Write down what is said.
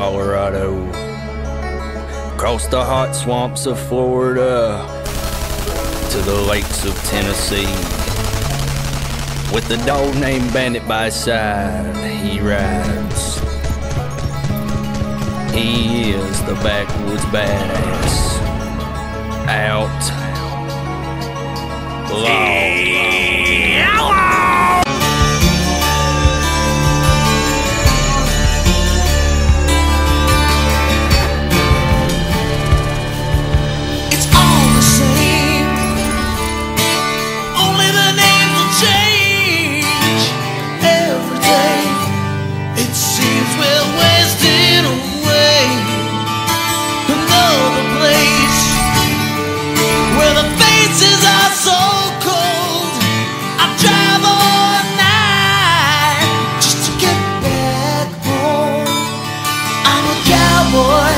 Colorado. Across the hot swamps of Florida to the lakes of Tennessee. With the dog named Bandit by his side, he rides. He is the backwoods badass. Out. amor.